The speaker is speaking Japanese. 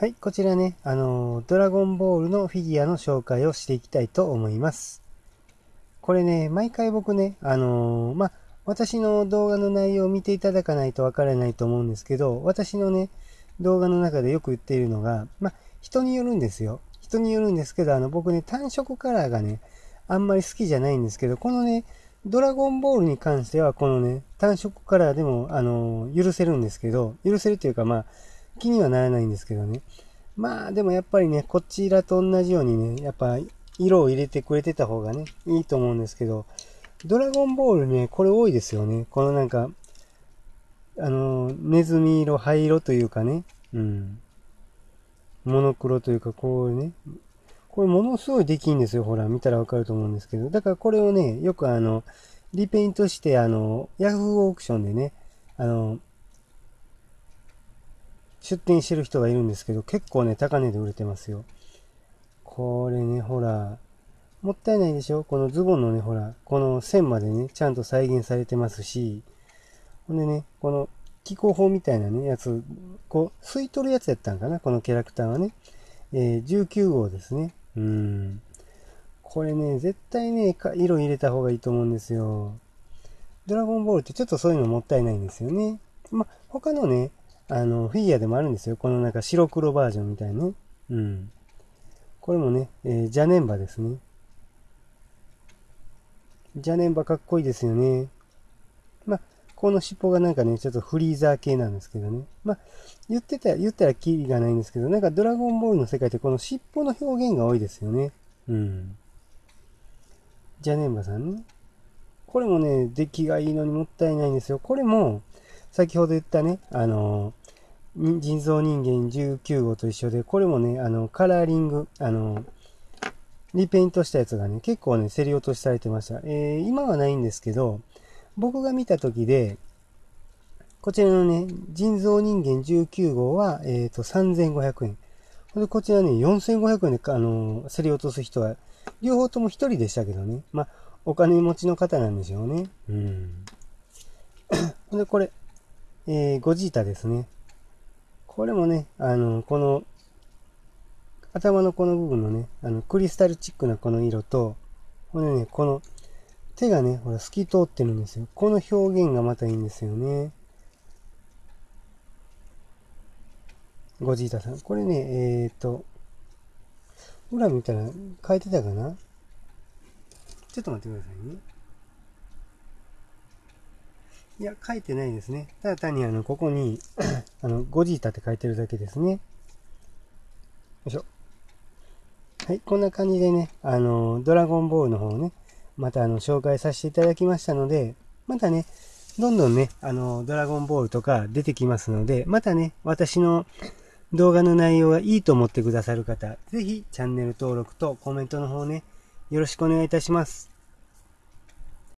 はい、こちらね、あの、ドラゴンボールのフィギュアの紹介をしていきたいと思います。これね、毎回僕ね、あのま、私の動画の内容を見ていただかないとわからないと思うんですけど、私のね、動画の中でよく言っているのが、ま、人によるんですよ。人によるんですけど、あの、僕ね、単色カラーがね、あんまり好きじゃないんですけど、このね、ドラゴンボールに関しては、このね、単色カラーでも、あの、許せるんですけど、許せるというか、まあ、気にはならないんですけどね。まあでもやっぱりね、こちらと同じようにね、やっぱ色を入れてくれてた方がね、いいと思うんですけど、ドラゴンボールね、これ多いですよね。このなんか、あの、ネズミ色、灰色というかね、うん。モノクロというか、こうね、これものすごいできんですよ。ほら、見たらわかると思うんですけど。だからこれをね、よくあの、リペイントして、あの、ヤフーオークションでね、あの、出店してる人がいるんですけど、結構ね、高値で売れてますよ。これね、ほら、もったいないでしょ？このズボンのね、ほら、この線までね、ちゃんと再現されてますし、ほんでね、この気候法みたいなね、やつ、こう、吸い取るやつやったんかな？このキャラクターはね。えー、19号ですね。うん。これね、絶対ね、色入れた方がいいと思うんですよ。ドラゴンボールってちょっとそういうのもったいないんですよね。ま、他のね、あの、フィギュアでもあるんですよ。このなんか白黒バージョンみたいなね。うん。これもね、えー、ジャネンバですね。ジャネンバかっこいいですよね。ま、この尻尾がなんかね、ちょっとフリーザー系なんですけどね。ま、言ってた、言ったらキリがないんですけど、なんかドラゴンボールの世界ってこの尻尾の表現が多いですよね。うん。ジャネンバさんね。これもね、出来がいいのにもったいないんですよ。これも、先ほど言ったね、あの、人造人間19号と一緒で、これもね、あの、カラーリング、あの、リペイントしたやつがね、結構ね、競り落としされてました。えー、今はないんですけど、僕が見た時で、こちらのね、人造人間19号は、えっ、ー、と、3500円。で、こちらね、4500円で、あの、競り落とす人は、両方とも一人でしたけどね。まあ、お金持ちの方なんでしょうね。うん。で、これ、えー、ゴジータですね。これもね、あの、この、頭のこの部分のね、あの、クリスタルチックなこの色と、これね、この、手がね、ほら、透き通ってるんですよ。この表現がまたいいんですよね。ゴジータさん。これね、えー、と、裏見たら書いてたかな？ちょっと待ってくださいね。いや、書いてないですね。ただ単にあの、ここに あの、ゴジータって書いてるだけですね。よいしょ。はい、こんな感じでね、あの、ドラゴンボールの方をね、またあの、紹介させていただきましたので、またね、どんどんね、あの、ドラゴンボールとか出てきますので、またね、私の動画の内容がいいと思ってくださる方、ぜひチャンネル登録とコメントの方ね、よろしくお願いいたします。